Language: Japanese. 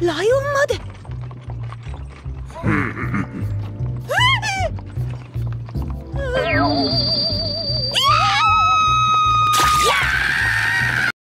ライオンまで。うん。